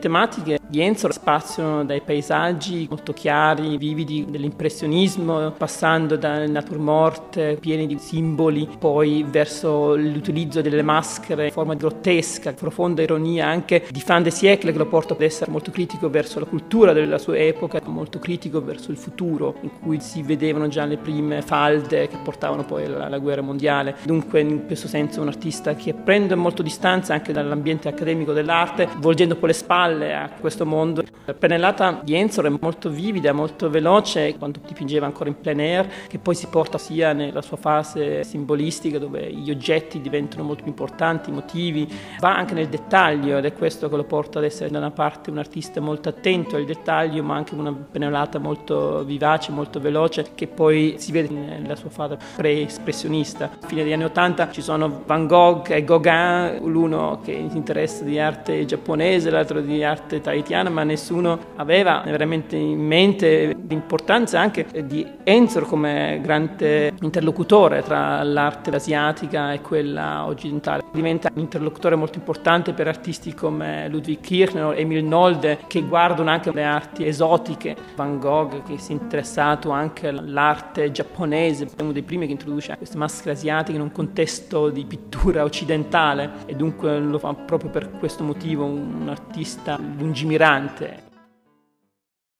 tematiche di Enzo spaziano dai paesaggi molto chiari, vividi dell'impressionismo, passando dalle naturmorte pieni di simboli, poi verso l'utilizzo delle maschere in forma grottesca, profonda ironia anche di Fan de Siècle che lo porta ad essere molto critico verso la cultura della sua epoca, molto critico verso il futuro, in cui si vedevano già le prime falde che portavano poi alla, alla guerra mondiale. Dunque in questo senso un artista che prende molto distanza anche dall'ambiente accademico dell'arte, volgendo poi le spalle a questo mondo. La pennellata di Enzo è molto vivida, molto veloce, quando dipingeva ancora in plein air, che poi si porta sia nella sua fase simbolistica dove gli oggetti diventano molto più importanti, i motivi, va anche nel dettaglio ed è questo che lo porta ad essere da una parte un artista molto attento al dettaglio ma anche una pennellata molto vivace, molto veloce che poi si vede nella sua fase pre-espressionista. A fine degli anni Ottanta ci sono Van Gogh e Gauguin, l'uno che si interessa di arte giapponese, l'altro di arte tahitiana, ma nessuno aveva veramente in mente l'importanza anche di Enzor come grande interlocutore tra l'arte asiatica e quella occidentale. Diventa un interlocutore molto importante per artisti come Ludwig Kirchner Emil Nolde che guardano anche le arti esotiche. Van Gogh che si è interessato anche all'arte giapponese, è uno dei primi che introduce queste maschere asiatiche in un contesto di pittura occidentale e dunque lo fa proprio per questo motivo un artista lungimirante.